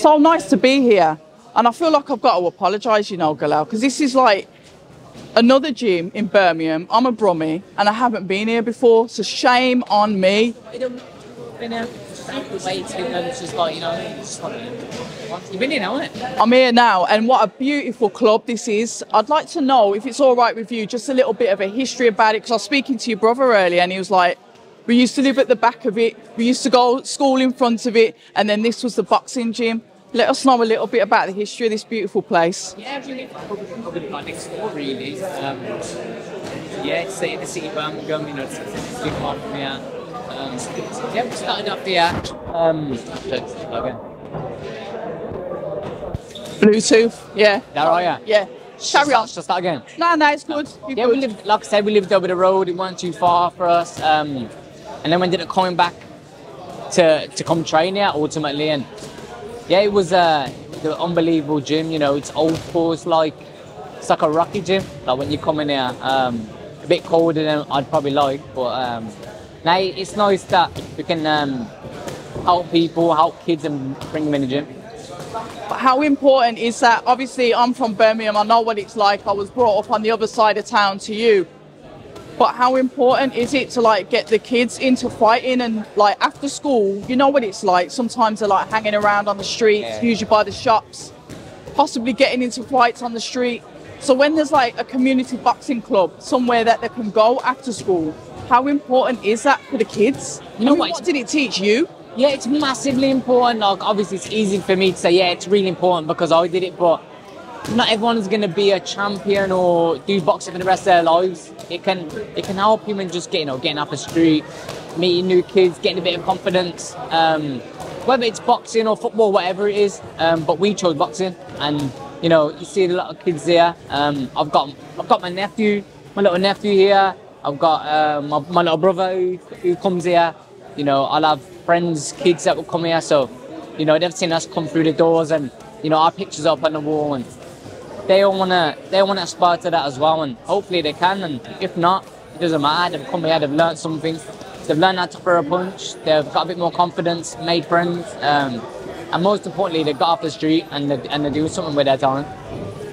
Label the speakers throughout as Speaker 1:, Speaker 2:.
Speaker 1: so nice to be here. And I feel like I've got to apologise, you know, Galal, because this is like another gym in Birmingham. I'm a Brummie and I haven't been here before, so shame on me.
Speaker 2: Been here. Waiting and it's just like, you know, it's just like, you've been here now, isn't it?
Speaker 1: I'm here now, and what a beautiful club this is. I'd like to know if it's all right with you, just a little bit of a history about it, because I was speaking to your brother earlier, and he was like, we used to live at the back of it, we used to go school in front of it, and then this was the boxing gym. Let us know a little bit about the history of this beautiful place.
Speaker 2: Yeah, really, probably, like next door, really. Um, yeah, it's in the city of Birmingham, you know, it's, it's a big part from here. Um, yeah, we started up here. Um, okay.
Speaker 1: Bluetooth, yeah.
Speaker 2: There are you.
Speaker 1: Yeah. Carry on.
Speaker 2: Shall I start again?
Speaker 1: No, no, it's good. You're
Speaker 2: Yeah,
Speaker 1: good.
Speaker 2: we lived, like I said, we lived over the road. It wasn't too far for us. Um, and then we ended up coming back to to come train here ultimately. And yeah, it was uh, the unbelievable gym. You know, it's old school. It's like it's like a rocky gym. Like when you come in here, um, a bit colder than I'd probably like, but um, now it's nice that we can um, help people, help kids, and bring them in the gym.
Speaker 1: How important is that? Obviously, I'm from Birmingham. I know what it's like. I was brought up on the other side of town to you. But how important is it to like get the kids into fighting and like after school? You know what it's like. Sometimes they're like hanging around on the streets,
Speaker 2: Yeah.
Speaker 1: usually by the shops, possibly getting into fights on the street. So when there's like a community boxing club somewhere that they can go after school, how important is that for the kids?
Speaker 2: You know
Speaker 1: I mean,
Speaker 2: what?
Speaker 1: what did it teach you?
Speaker 2: Yeah, it's massively important. Like, obviously, it's easy for me to say, yeah, it's really important because I did it, but not everyone's going to be a champion or do boxing for the rest of their lives. It can it can help you in just getting, you know, getting up the street, meeting new kids, getting a bit of confidence. Um, whether it's boxing or football, whatever it is. Um, but we chose boxing, and you know, you see a lot of kids here. Um, I've got I've got my nephew, my little nephew here. I've got um, my, my little brother who, who comes here. You know, I'll have friends, kids that will come here. So, you know, they've seen us come through the doors, and you know, our pictures up on the wall, and they all wanna they wanna aspire to that as well, and hopefully they can. And if not, it doesn't matter. They've come here, they've learned something. They've learned how to throw a punch. They've got a bit more confidence, made friends, um, and most importantly, they got off the street and they, and they're doing something with their talent.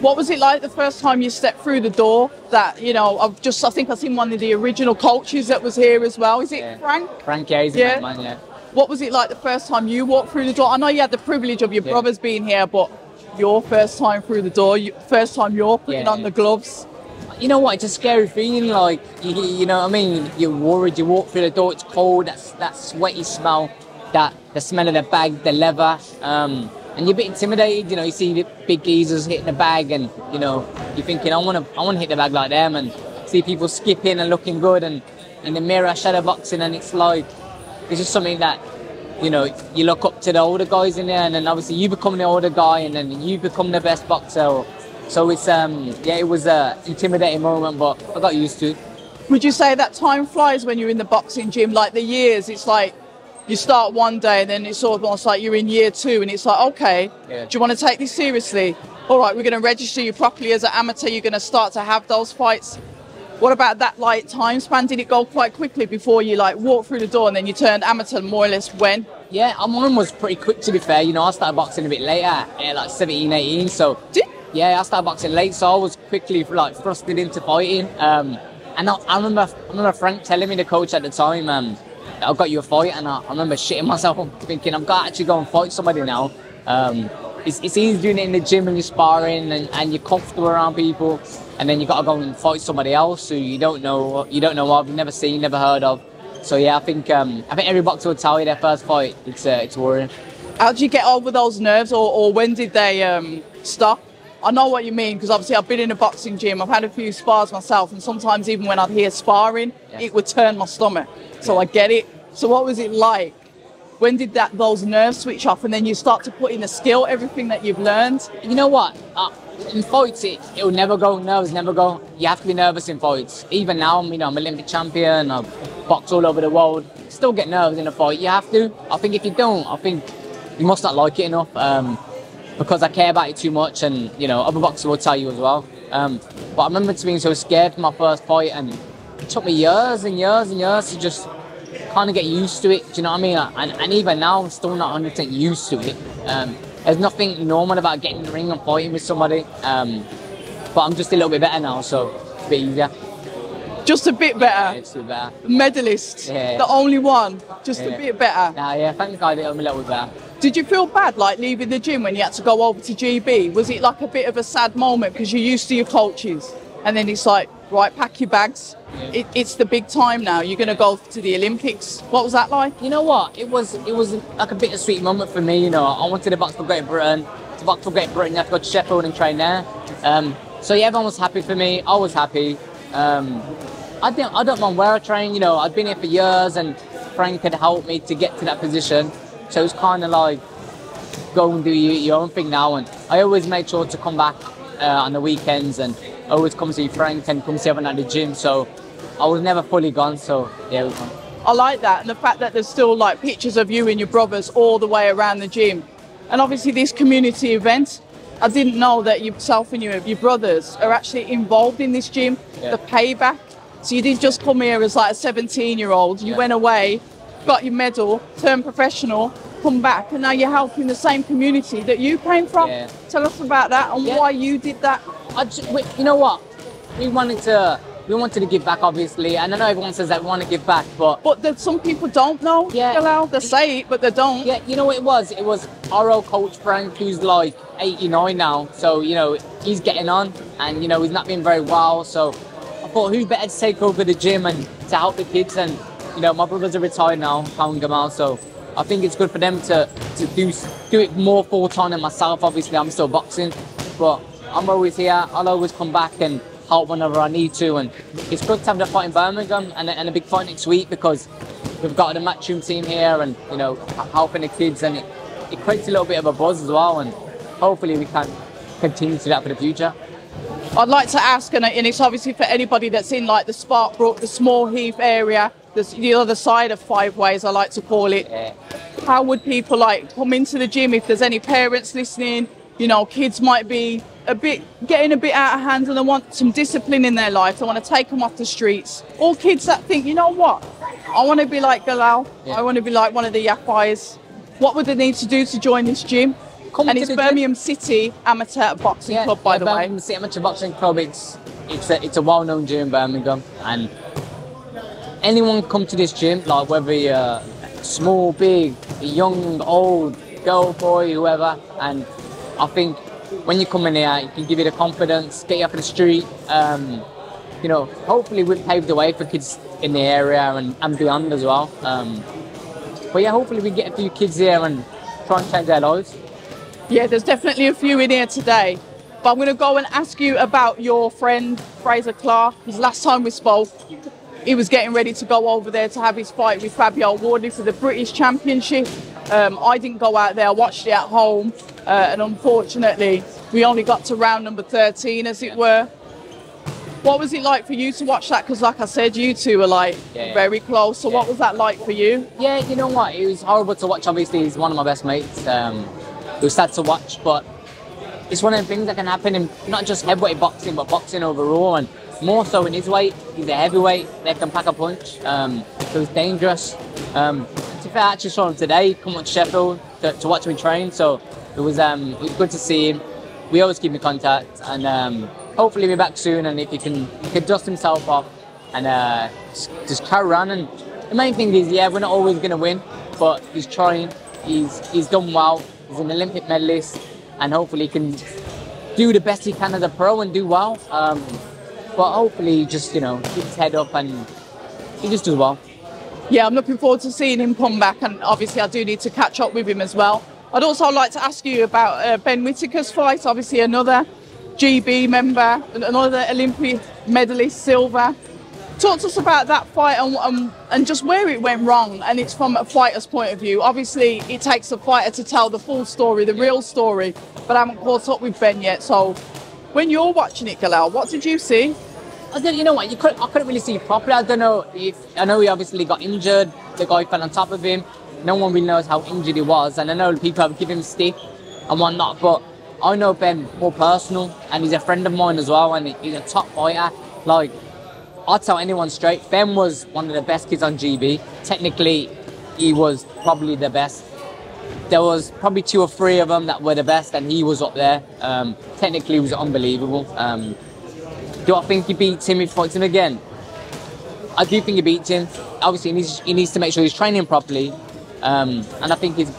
Speaker 1: What was it like the first time you stepped through the door? That you know, I've just I think I've seen one of the original coaches that was here as well. Is it
Speaker 2: Yeah.
Speaker 1: Frank?
Speaker 2: Frank, yeah, he's a
Speaker 1: Yeah.
Speaker 2: man, yeah.
Speaker 1: What was it like the first time you walked through the door? I know you had the privilege of your
Speaker 2: Yeah.
Speaker 1: brothers being here, but your first time through the door, first time you're putting
Speaker 2: Yeah.
Speaker 1: on the gloves.
Speaker 2: you know what? It's a scary feeling. Like you, you know, what I mean, you're worried. You walk through the door. It's cold. That's that sweaty smell. That the smell of the bag, the leather. Um, and you're a bit intimidated. You know, you see the big geezers hitting the bag, and you know, you're thinking, I want to, I want to hit the bag like them, and see people skipping and looking good, and in the mirror shadow boxing, and it's like, it's just something that. You know, you look up to the older guys in there, and then obviously you become the older guy, and then you become the best boxer. So it's um yeah, it was a intimidating moment, but I got used to it.
Speaker 1: Would you say that time flies when you're in the boxing gym? Like the years, it's like you start one day and then it's almost like you're in year two, and it's like, okay,
Speaker 2: Yeah.
Speaker 1: do you want to take this seriously? All right, we're going to register you properly as an amateur. You're going to start to have those fights. What about that like time span? Did it go quite quickly before you like walked through the door and then you turned amateur more or less when?
Speaker 2: Yeah, uh, mine was pretty quick to be fair. You know, I started boxing a bit later, yeah, like 17, 18. So
Speaker 1: Did
Speaker 2: yeah, I started boxing late, so I was quickly like thrusted into fighting. Um, and I, I remember, I remember Frank telling me, the coach at the time, um, I've got you a fight, and I, I remember shitting myself, thinking I've got to actually go and fight somebody now. Um, it's, it's easy doing it in the gym when you're sparring and, and you're comfortable around people, and then you've got to go and fight somebody else who you don't know, you don't know of, you've never seen, never heard of. So yeah, I think um, I think every boxer would tell you their first fight, it's uh, it's worrying.
Speaker 1: How did you get over those nerves, or, or when did they um, stop? I know what you mean because obviously I've been in a boxing gym. I've had a few spars myself, and sometimes even when I'd hear sparring,
Speaker 2: Yeah.
Speaker 1: it would turn my stomach. So I get it. So what was it like? When did that those nerves switch off, and then you start to put in the skill, everything that you've learned?
Speaker 2: You know what? Uh, in fights, it, it'll never go. Nerves never go. You have to be nervous in fights. Even now, you know, I'm Olympic champion. I've boxed all over the world. Still get nerves in a fight. You have to. I think if you don't, I think you must not like it enough. Um, because I care about it too much, and you know, other boxers will tell you as well. Um, but I remember being so scared for my first fight, and it took me years and years and years to just kind of get used to it. Do you know what I mean? And, and even now, I'm still not 100% used to it. Um, there's nothing normal about getting in the ring and fighting with somebody. Um, but I'm just a little bit better now, so a bit easier.
Speaker 1: Just a bit better.
Speaker 2: It's a bit better.
Speaker 1: Medalist,
Speaker 2: Yeah.
Speaker 1: the only one, just a bit better.
Speaker 2: Nah, yeah, thank God I'm a little bit better.
Speaker 1: Did you feel bad like leaving the gym when you had to go over to GB? Was it like a bit of a sad moment because you're used to your coaches and then it's like, right, pack your bags. It, it's the big time now. You're going to go to the Olympics. What was that like?
Speaker 2: You know what? It was it was like a bittersweet moment for me. You know, I wanted to box for Great Britain. To box for Great Britain, you have to go to Sheffield and train there. Um, so yeah, everyone was happy for me. I was happy. Um, I don't I don't mind where I train. You know, I've been here for years, and Frank had helped me to get to that position. So it was kind of like go and do your, own thing now. And I always made sure to come back uh, on the weekends and always come see Frank and come see everyone at the gym. So I was never fully gone. So yeah, it was fun.
Speaker 1: I like that. And the fact that there's still like pictures of you and your brothers all the way around the gym. And obviously, this community event, I didn't know that yourself and your, your brothers are actually involved in this gym,
Speaker 2: Yeah.
Speaker 1: the payback. So you didn't just come here as like a 17 year old, you
Speaker 2: Yeah.
Speaker 1: went away, got your medal, turned professional, come back, and now you're helping the same community that you came from.
Speaker 2: Yeah.
Speaker 1: Tell us about that and why you did that.
Speaker 2: I ju- we- you know what? We wanted to we wanted to give back, obviously, and I know everyone says that we want to give back, but
Speaker 1: But some people don't know,
Speaker 2: Yeah.
Speaker 1: Galal. They say it, but they don't.
Speaker 2: yeah, you know what it was? It was our old coach Frank, who's like 89 now, so you know he's getting on, and you know he's not been very well. So I thought, who better to take over the gym and to help the kids? And you know, my brothers are retired now, Kal and Gamal, so I think it's good for them to to do do it more full time than myself. Obviously, I'm still boxing, but I'm always here. I'll always come back and help whenever I need to. And it's good time to have the fight in Birmingham and, a- and a big fight next week because we've got the matchroom team here and you know helping the kids and it, it creates a little bit of a buzz as well. And hopefully we can continue to do that for the future.
Speaker 1: I'd like to ask, and it's obviously for anybody that's in like the Sparkbrook, the Small Heath area, the, the other side of Five Ways, I like to call it.
Speaker 2: Yeah.
Speaker 1: How would people like come into the gym if there's any parents listening? You know, kids might be a bit getting a bit out of hand and they want some discipline in their life. They want to take them off the streets. All kids that think, you know what, I want to be like Galal.
Speaker 2: Yeah.
Speaker 1: I want to be like one of the Yafais. What would they need to do to join this gym?
Speaker 2: Come
Speaker 1: and it's
Speaker 2: the gym.
Speaker 1: Birmingham City Amateur Boxing Club, by
Speaker 2: yeah,
Speaker 1: the way.
Speaker 2: Birmingham City Amateur Boxing Club. It's it's a, it's a well-known gym in Birmingham, and anyone come to this gym, like whether you're small, big, young, old, girl, boy, whoever, and I think when you come in here, you can give you the confidence, get you off the street. Um, you know, hopefully we've paved the way for kids in the area and, and beyond as well. Um, but yeah, hopefully we get a few kids here and try and change their lives.
Speaker 1: Yeah, there's definitely a few in here today. But I'm going to go and ask you about your friend Frazer Clarke. Because last time we spoke, he was getting ready to go over there to have his fight with Fabio Wardley for the British Championship. Um, I didn't go out there, I watched it at home. Uh, and unfortunately, we only got to round number 13, as it were. What was it like for you to watch that? Because, like I said, you two were like
Speaker 2: Yeah, yeah.
Speaker 1: very close. So, what was that like for you?
Speaker 2: Yeah, you know what? It was horrible to watch. Obviously, he's one of my best mates. Um, it was sad to watch, but it's one of the things that can happen in not just heavyweight boxing, but boxing overall, and more so in his weight. He's a heavyweight. They can pack a punch, um, so it's dangerous. Um, to be fair, I actually saw him today. Come up to Sheffield to, to watch me train, so it was um, it was good to see him. We always keep in contact, and um, hopefully we're back soon. And if he can, he can dust himself off and uh, just, carry on. And the main thing is, yeah, we're not always going to win, but he's trying. He's he's done well. He's an Olympic medalist, and hopefully he can do the best he can as a pro and do well. Um, but hopefully, just you know, keep his head up and he just does well.
Speaker 1: Yeah, I'm looking forward to seeing him come back, and obviously I do need to catch up with him as well. I'd also like to ask you about uh, Ben Whitaker's fight. Obviously, another GB member, another Olympic medalist, silver. Talk to us about that fight and, and, and just where it went wrong. And it's from a fighter's point of view. Obviously, it takes a fighter to tell the full story, the real story. But I haven't caught up with Ben yet. So, when you're watching it, Galal, what did you see?
Speaker 2: You know what? You could, I couldn't really see properly. I don't know if I know he obviously got injured. The guy fell on top of him. No one really knows how injured he was, and I know people have given him stick and whatnot. But I know Ben more personal, and he's a friend of mine as well, and he's a top fighter. Like I'll tell anyone straight, Ben was one of the best kids on GB. Technically, he was probably the best. there was probably two or three of them that were the best, and he was up there. Um, technically, he was unbelievable. Um, do I think he beats him if he fights him again? I do think he beats him. Obviously, he needs, he needs to make sure he's training properly, um, and I think his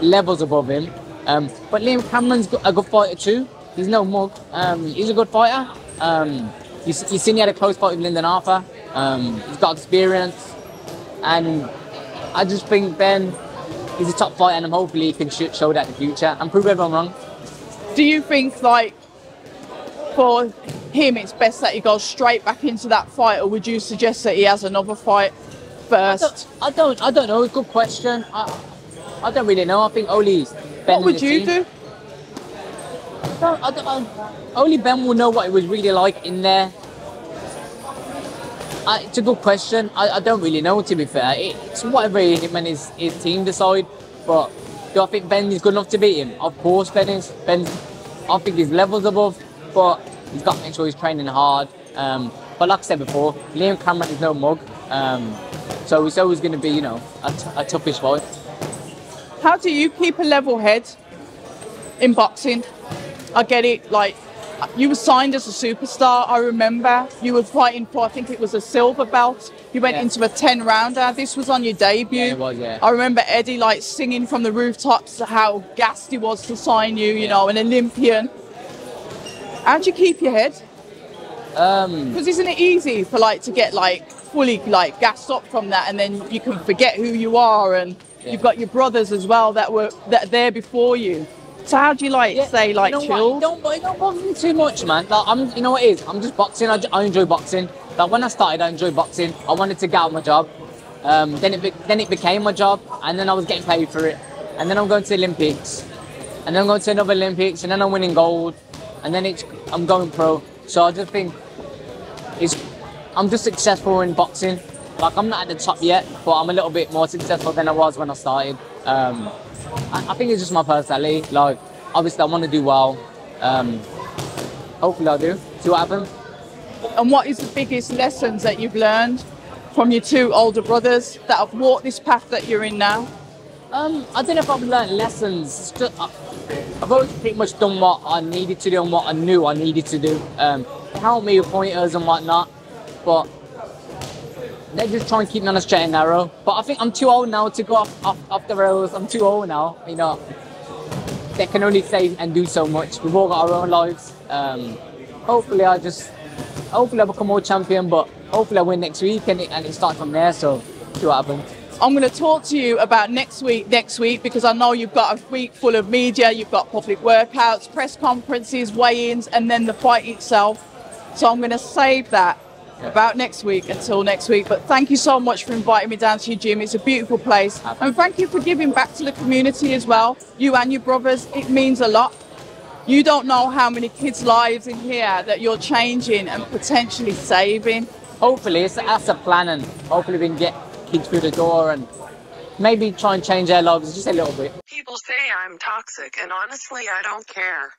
Speaker 2: levels above him. Um, but Liam Cameron's a good fighter too. He's no mug. Um, he's a good fighter. Um, you, you seen he had a close fight with Lyndon Arthur. Um, he's got experience, and I just think Ben, he's a top fighter, and hopefully he can show that in the future and prove everyone wrong.
Speaker 1: Do you think like for him it's best that he goes straight back into that fight, or would you suggest that he has another fight first?
Speaker 2: I don't. I don't, I don't know. Good question. I, I don't really know. I think Oli's.
Speaker 1: What would you team. do?
Speaker 2: I don't, I don't, only Ben will know what it was really like in there. I, it's a good question. I, I, don't really know, to be fair. It's whatever him and his, his team decide. But do I think Ben is good enough to beat him? Of course, Ben is. Ben, I think his levels above, but he's got to make sure he's training hard. Um, but like I said before, Liam Cameron is no mug. Um, so it's always going to be, you know, a, t- a toughish fight.
Speaker 1: How do you keep a level head in boxing? I get it, like you were signed as a superstar. I remember you were fighting for, I think it was a silver belt. You went yeah. into a 10 rounder. This was on your debut.
Speaker 2: Yeah, it was, yeah. I
Speaker 1: remember Eddie like singing from the rooftops how gassed he was to sign you, you yeah. know, an Olympian. How'd you keep your head? Because um, isn't it easy for like to get like fully like gassed up from that and then you can forget who you are and yeah. you've got your brothers as well that were that are there before you. So how do you like yeah, say like
Speaker 2: you know
Speaker 1: chill?
Speaker 2: Don't, don't bother me too much, man. Like, I'm, you know what it is? I'm just boxing. I, I enjoy boxing. Like when I started, I enjoyed boxing. I wanted to get out my job. Um, then it be, then it became my job, and then I was getting paid for it. And then I'm going to the Olympics, and then I'm going to another Olympics, and then I'm winning gold, and then it's I'm going pro. So I just think it's I'm just successful in boxing. Like I'm not at the top yet, but I'm a little bit more successful than I was when I started. Um, I, I, think it's just my personality. Like, obviously, I want to do well. Um, hopefully, I'll do. See what happens.
Speaker 1: And what is the biggest lessons that you've learned from your two older brothers that have walked this path that you're in now?
Speaker 2: Um, I don't know if I've learned lessons. Just, uh, I've always pretty much done what I needed to do and what I knew I needed to do. Um, help me with pointers and whatnot. But they just try and keep me on a straight and narrow. But I think I'm too old now to go off, off, off the rails. I'm too old now. You know, they can only say and do so much. We've all got our own lives. Um, hopefully, I just hopefully I become more champion. But hopefully, I win next week and it, and it starts from there. So see what happens.
Speaker 1: I'm going to talk to you about next week. Next week, because I know you've got a week full of media. You've got public workouts, press conferences, weigh-ins, and then the fight itself. So I'm going to save that about next week until next week. But thank you so much for inviting me down to your gym. It's a beautiful place. And thank you for giving back to the community as well. You and your brothers, it means a lot. You don't know how many kids' lives in here that you're changing and potentially saving.
Speaker 2: Hopefully, it's, that's a plan, and hopefully, we can get through the door and maybe try and change their lives just a little bit.
Speaker 3: People say I'm toxic, and honestly, I don't care.